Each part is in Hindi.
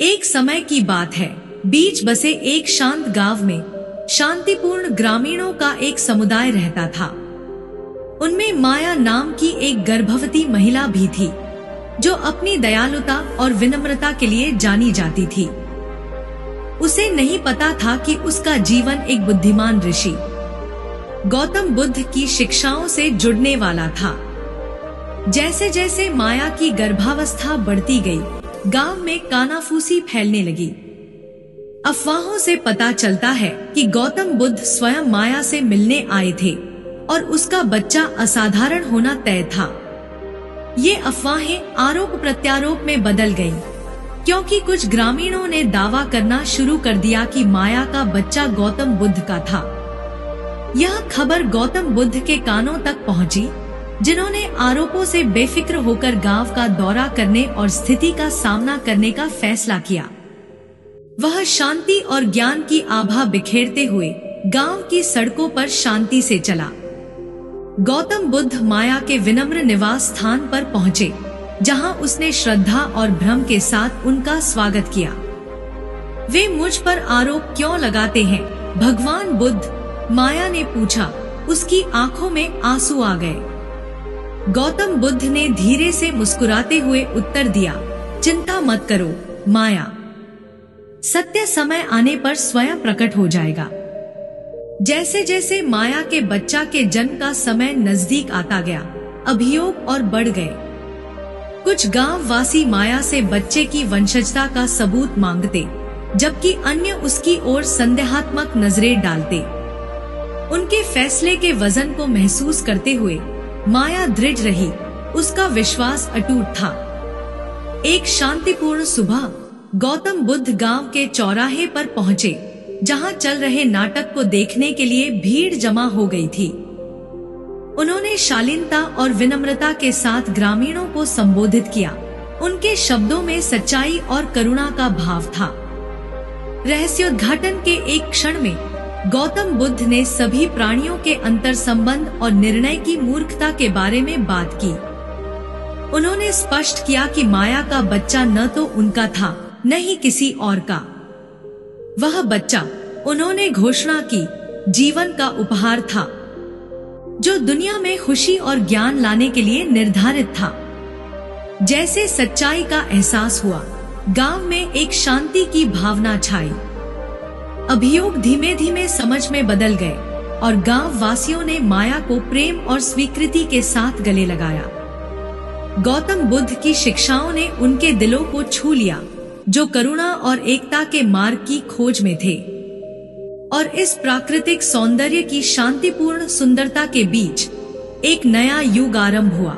एक समय की बात है। बीच बसे एक शांत गाँव में शांतिपूर्ण ग्रामीणों का एक समुदाय रहता था। उनमें माया नाम की एक गर्भवती महिला भी थी, जो अपनी दयालुता और विनम्रता के लिए जानी जाती थी। उसे नहीं पता था कि उसका जीवन एक बुद्धिमान ऋषि, गौतम बुद्ध की शिक्षाओं से जुड़ने वाला था। जैसे जैसे माया की गर्भावस्था बढ़ती गई गाँव में कानाफूसी फैलने लगी। अफवाहों से पता चलता है कि गौतम बुद्ध स्वयं माया से मिलने आए थे और उसका बच्चा असाधारण होना तय था। ये अफवाहें आरोप प्रत्यारोप में बदल गईं, क्योंकि कुछ ग्रामीणों ने दावा करना शुरू कर दिया कि माया का बच्चा गौतम बुद्ध का था। यह खबर गौतम बुद्ध के कानों तक पहुँची जिन्होंने आरोपों से बेफिक्र होकर गाँव का दौरा करने और स्थिति का सामना करने का फैसला किया। वह शांति और ज्ञान की आभा बिखेरते हुए गाँव की सड़कों पर शांति से चला। गौतम बुद्ध माया के विनम्र निवास स्थान पर पहुँचे, जहाँ उसने श्रद्धा और भ्रम के साथ उनका स्वागत किया। वे मुझ पर आरोप क्यों लगाते हैं? भगवान बुद्ध, माया ने पूछा। उसकी आँखों में आँसू आ गए। गौतम बुद्ध ने धीरे से मुस्कुराते हुए उत्तर दिया, चिंता मत करो, माया। सत्य समय आने पर स्वयं प्रकट हो जाएगा। जैसे जैसे माया के बच्चा के जन्म का समय नज़दीक आता गया, अभियोग और बढ़ गए। कुछ गाँव वासी माया से बच्चे की वंशजता का सबूत मांगते, जबकि अन्य उसकी ओर संदेहात्मक नज़रें डालते। उनके फैसले के वज़न को महसूस करते हुए माया दृढ़ रही, उसका विश्वास अटूट था। एक शांतिपूर्ण सुबह गौतम बुद्ध गाँव के चौराहे पर पहुँचे, जहाँ चल रहे नाटक को देखने के लिए भीड़ जमा हो गई थी। उन्होंने शालीनता और विनम्रता के साथ ग्रामीणों को संबोधित किया। उनके शब्दों में सच्चाई और करुणा का भाव था। रहस्योद्घाटन के एक क्षण में गौतम बुद्ध ने सभी प्राणियों के अंतर संबंध और निर्णय की मूर्खता के बारे में बात की। उन्होंने स्पष्ट किया कि माया का बच्चा न तो उनका था, न ही किसी और का। वह बच्चा, उन्होंने घोषणा की, जीवन का उपहार था, जो दुनिया में खुशी और ज्ञान लाने के लिए निर्धारित था। जैसे सच्चाई का एहसास हुआ, गाँव में एक शांति की भावना छाई। अभियोग धीमे धीमे समझ में बदल गए और गाँव वासियों ने माया को प्रेम और स्वीकृति के साथ गले लगाया। गौतम बुद्ध की शिक्षाओं ने उनके दिलों को छू लिया, जो करुणा और एकता के मार्ग की खोज में थे। और इस प्राकृतिक सौंदर्य की शांतिपूर्ण सुंदरता के बीच एक नया युग आरंभ हुआ।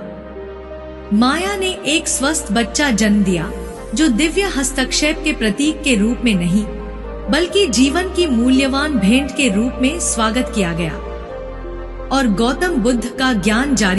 माया ने एक स्वस्थ बच्चा जन्म दिया, जो दिव्य हस्तक्षेप के प्रतीक के रूप में नहीं बल्कि जीवन की मूल्यवान भेंट के रूप में स्वागत किया गया। और गौतम बुद्ध का ज्ञान जारी